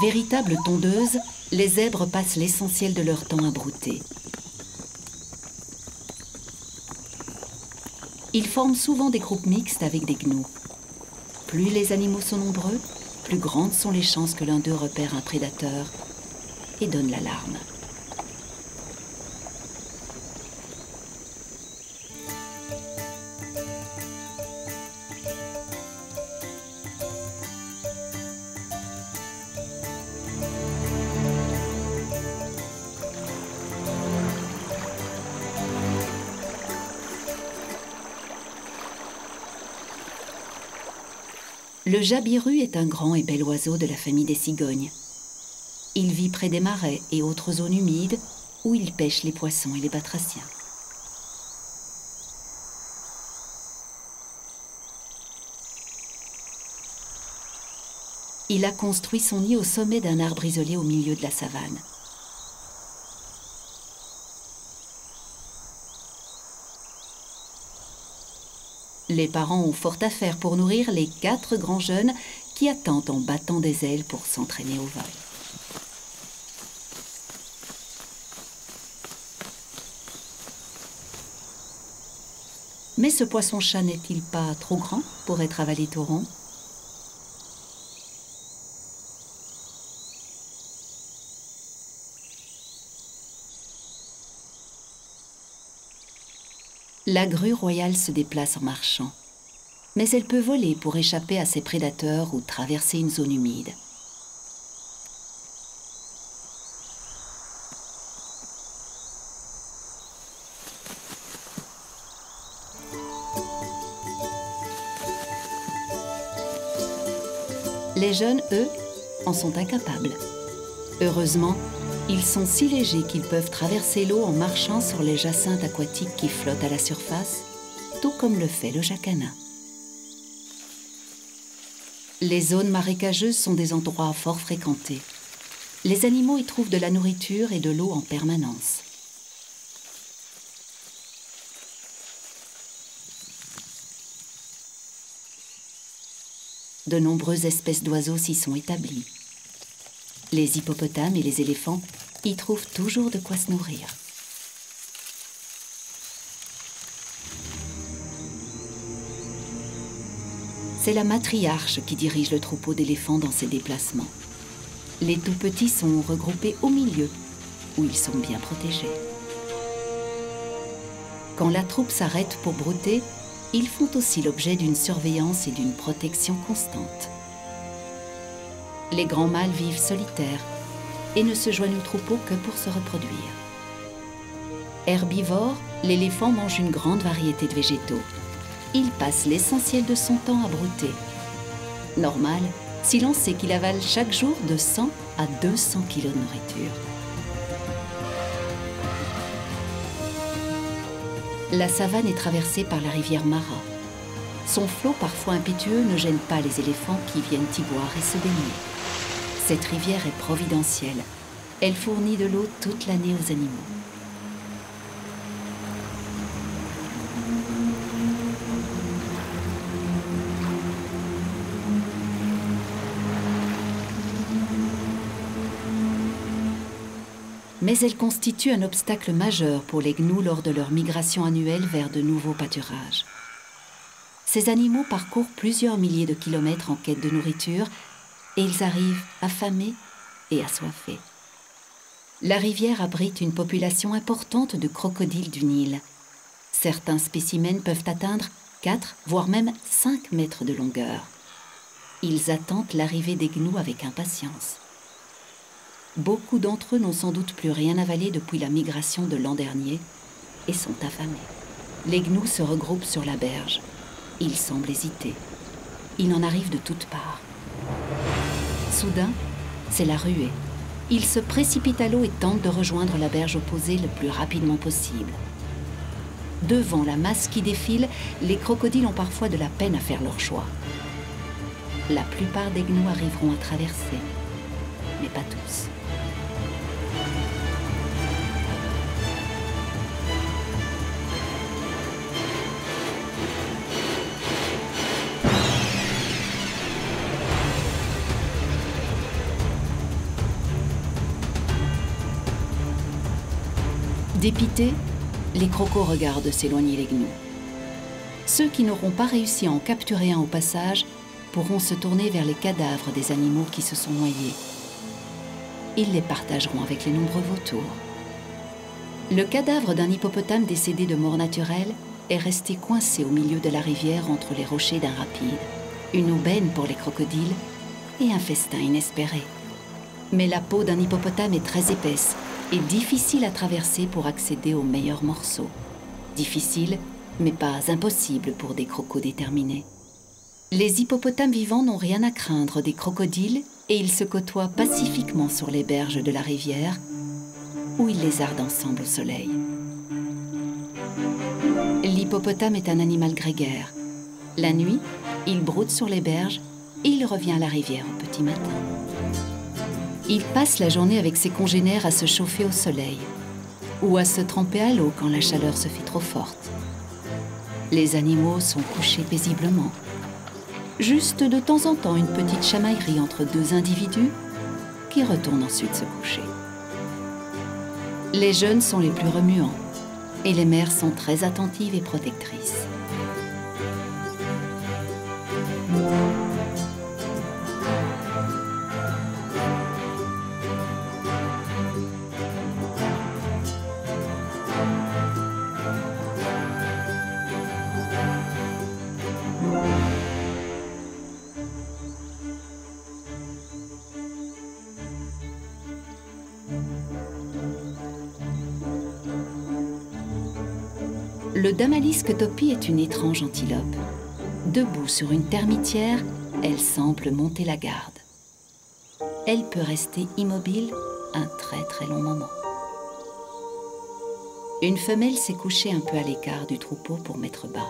Véritables tondeuses, les zèbres passent l'essentiel de leur temps à brouter. Ils forment souvent des groupes mixtes avec des gnous. Plus les animaux sont nombreux, plus grandes sont les chances que l'un d'eux repère un prédateur et donne l'alarme. Le jabiru est un grand et bel oiseau de la famille des cigognes. Il vit près des marais et autres zones humides où il pêche les poissons et les batraciens. Il a construit son nid au sommet d'un arbre isolé au milieu de la savane. Les parents ont fort à faire pour nourrir les quatre grands jeunes qui attendent en battant des ailes pour s'entraîner au vol. Mais ce poisson-chat n'est-il pas trop grand pour être avalé tout La grue royale se déplace en marchant, mais elle peut voler pour échapper à ses prédateurs ou traverser une zone humide. Les jeunes, eux, en sont incapables. Heureusement, ils sont si légers qu'ils peuvent traverser l'eau en marchant sur les jacinthes aquatiques qui flottent à la surface, tout comme le fait le jacana. Les zones marécageuses sont des endroits fort fréquentés. Les animaux y trouvent de la nourriture et de l'eau en permanence. De nombreuses espèces d'oiseaux s'y sont établies. Les hippopotames et les éléphants y trouvent toujours de quoi se nourrir. C'est la matriarche qui dirige le troupeau d'éléphants dans ses déplacements. Les tout petits sont regroupés au milieu, où ils sont bien protégés. Quand la troupe s'arrête pour brouter, ils font aussi l'objet d'une surveillance et d'une protection constante les grands mâles vivent solitaires et ne se joignent au troupeau que pour se reproduire. Herbivore, l'éléphant mange une grande variété de végétaux. Il passe l'essentiel de son temps à brouter. Normal, si l'on sait qu'il avale chaque jour de 100 à 200 kg de nourriture. La savane est traversée par la rivière Mara. Son flot parfois impétueux ne gêne pas les éléphants qui viennent y boire et se baigner. Cette rivière est providentielle. Elle fournit de l'eau toute l'année aux animaux. Mais elle constitue un obstacle majeur pour les gnous lors de leur migration annuelle vers de nouveaux pâturages. Ces animaux parcourent plusieurs milliers de kilomètres en quête de nourriture et ils arrivent affamés et assoiffés. La rivière abrite une population importante de crocodiles du Nil. Certains spécimens peuvent atteindre 4, voire même 5 mètres de longueur. Ils attendent l'arrivée des gnous avec impatience. Beaucoup d'entre eux n'ont sans doute plus rien avalé depuis la migration de l'an dernier et sont affamés. Les gnous se regroupent sur la berge. Ils semblent hésiter. Il en arrive de toutes parts. Soudain, c'est la ruée. Ils se précipitent à l'eau et tentent de rejoindre la berge opposée le plus rapidement possible. Devant la masse qui défile, les crocodiles ont parfois de la peine à faire leur choix. La plupart des gnous arriveront à traverser, mais pas tous. Dépités, les crocos regardent s'éloigner les gnous. Ceux qui n'auront pas réussi à en capturer un au passage pourront se tourner vers les cadavres des animaux qui se sont noyés. Ils les partageront avec les nombreux vautours. Le cadavre d'un hippopotame décédé de mort naturelle est resté coincé au milieu de la rivière entre les rochers d'un rapide, une aubaine pour les crocodiles et un festin inespéré. Mais la peau d'un hippopotame est très épaisse et difficile à traverser pour accéder aux meilleurs morceaux. Difficile, mais pas impossible pour des crocos déterminés. Les hippopotames vivants n'ont rien à craindre des crocodiles et ils se côtoient pacifiquement sur les berges de la rivière où ils lézardent ensemble au soleil. L'hippopotame est un animal grégaire. La nuit, il broute sur les berges et il revient à la rivière au petit matin. Il passe la journée avec ses congénères à se chauffer au soleil ou à se tremper à l'eau quand la chaleur se fait trop forte. Les animaux sont couchés paisiblement. Juste de temps en temps une petite chamaillerie entre deux individus qui retournent ensuite se coucher. Les jeunes sont les plus remuants et les mères sont très attentives et protectrices. Le Damalisque topi est une étrange antilope. Debout sur une termitière, elle semble monter la garde. Elle peut rester immobile un très très long moment. Une femelle s'est couchée un peu à l'écart du troupeau pour mettre bas.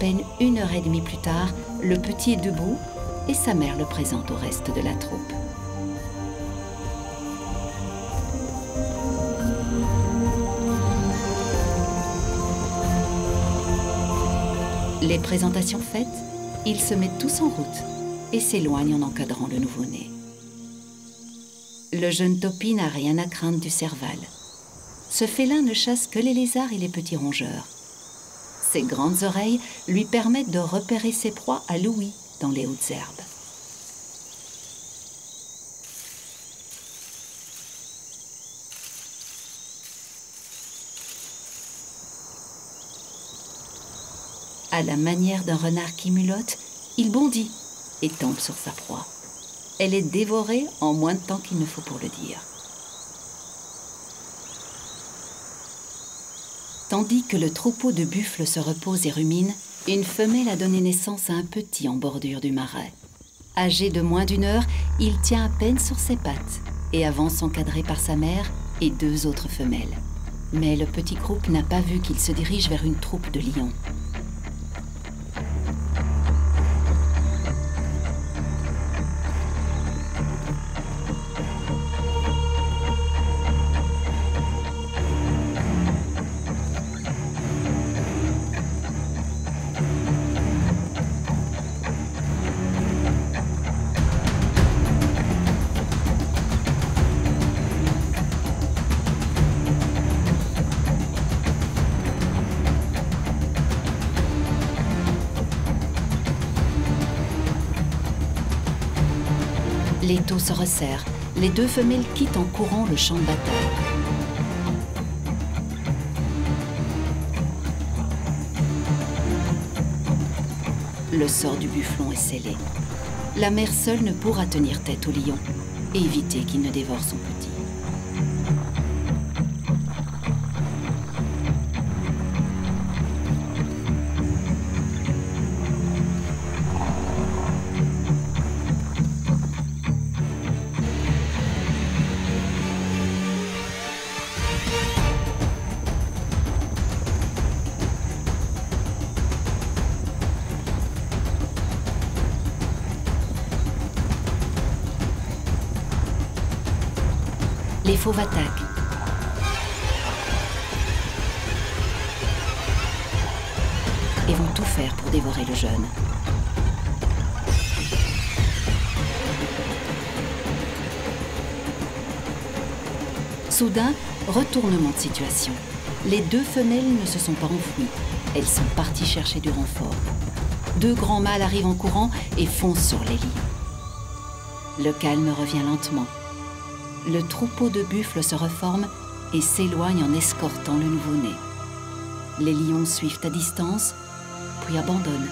Peine une heure et demie plus tard, le petit est debout et sa mère le présente au reste de la troupe. Les présentations faites, ils se mettent tous en route et s'éloignent en encadrant le nouveau-né. Le jeune topi n'a rien à craindre du cerval. Ce félin ne chasse que les lézards et les petits rongeurs. Ses grandes oreilles lui permettent de repérer ses proies à l'ouïe dans les hautes herbes. À la manière d'un renard qui mulotte, il bondit et tombe sur sa proie. Elle est dévorée en moins de temps qu'il ne faut pour le dire. Tandis que le troupeau de buffles se repose et rumine, une femelle a donné naissance à un petit en bordure du marais. Âgé de moins d'une heure, il tient à peine sur ses pattes et avance encadré par sa mère et deux autres femelles. Mais le petit groupe n'a pas vu qu'il se dirige vers une troupe de lions. Se resserre. Les deux femelles quittent en courant le champ de bataille. Le sort du bufflon est scellé. La mère seule ne pourra tenir tête au lion et éviter qu'il ne dévore son petit. Les fauves attaquent. Et vont tout faire pour dévorer le jeune. Soudain, retournement de situation. Les deux femelles ne se sont pas enfouies. Elles sont parties chercher du renfort. Deux grands mâles arrivent en courant et foncent sur les lits. Le calme revient lentement le troupeau de buffles se reforme et s'éloigne en escortant le nouveau-né. Les lions suivent à distance, puis abandonnent.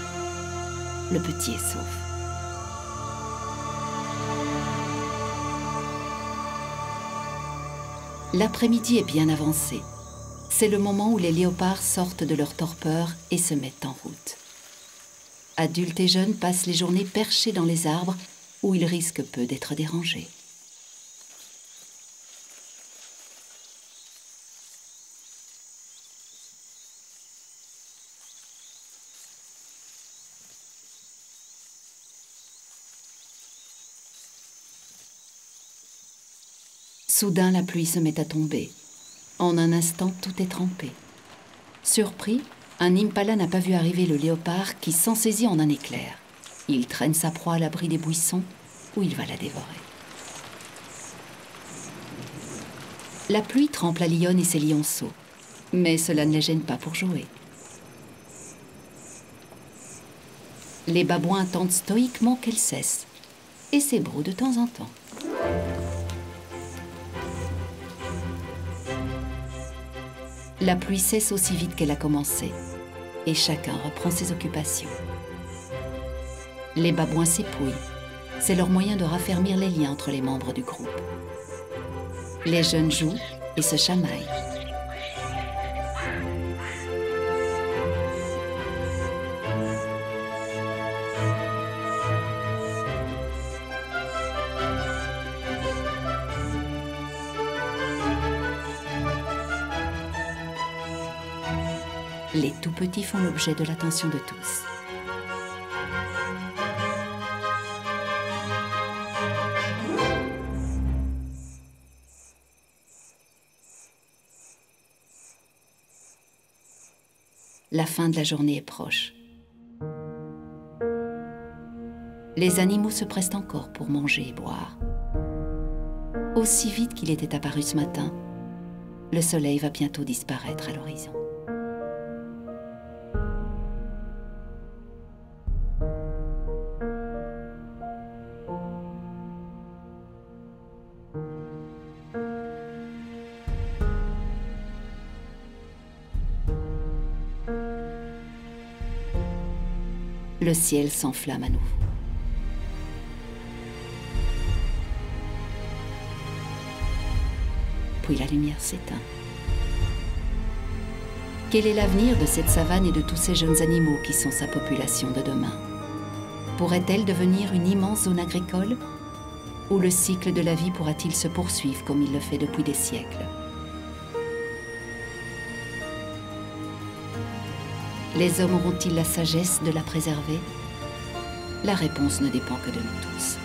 Le petit est sauf. L'après-midi est bien avancé. C'est le moment où les léopards sortent de leur torpeur et se mettent en route. Adultes et jeunes passent les journées perchés dans les arbres où ils risquent peu d'être dérangés. Soudain, la pluie se met à tomber. En un instant, tout est trempé. Surpris, un impala n'a pas vu arriver le léopard qui s'en saisit en un éclair. Il traîne sa proie à l'abri des buissons où il va la dévorer. La pluie trempe la lionne et ses lionceaux, mais cela ne les gêne pas pour jouer. Les babouins attendent stoïquement qu'elle cesse et s'ébrouent de temps en temps. La pluie cesse aussi vite qu'elle a commencé et chacun reprend ses occupations. Les babouins s'épouillent. C'est leur moyen de raffermir les liens entre les membres du groupe. Les jeunes jouent et se chamaillent. Les tout petits font l'objet de l'attention de tous. La fin de la journée est proche. Les animaux se pressent encore pour manger et boire. Aussi vite qu'il était apparu ce matin, le soleil va bientôt disparaître à l'horizon. Ciel s'enflamme à nouveau. Puis la lumière s'éteint. Quel est l'avenir de cette savane et de tous ces jeunes animaux qui sont sa population de demain? Pourrait-elle devenir une immense zone agricole? Ou le cycle de la vie pourra-t-il se poursuivre comme il le fait depuis des siècles? Les hommes auront-ils la sagesse de la préserver? La réponse ne dépend que de nous tous.